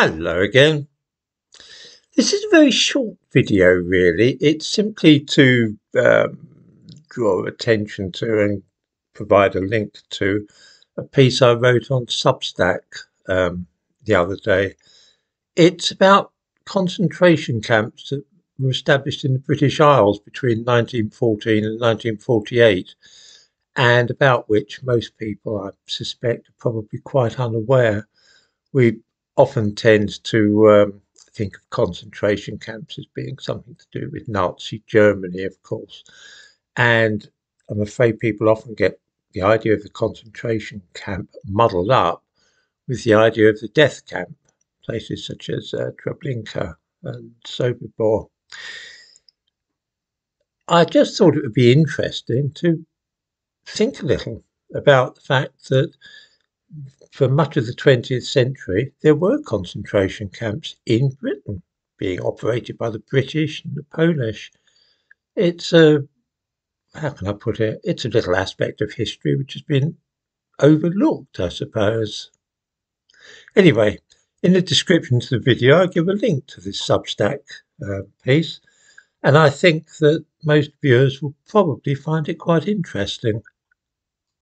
Hello again. This is a very short video really. It's simply to um, draw attention to and provide a link to a piece I wrote on Substack um, the other day. It's about concentration camps that were established in the British Isles between 1914 and 1948 and about which most people I suspect are probably quite unaware. We often tends to um, think of concentration camps as being something to do with Nazi Germany, of course. And I'm afraid people often get the idea of the concentration camp muddled up with the idea of the death camp, places such as uh, Treblinka and Sobibor. I just thought it would be interesting to think a little about the fact that for much of the 20th century, there were concentration camps in Britain being operated by the British and the Polish. It's a, how can I put it? It's a little aspect of history which has been overlooked, I suppose. Anyway, in the description to the video, I give a link to this Substack uh, piece, and I think that most viewers will probably find it quite interesting.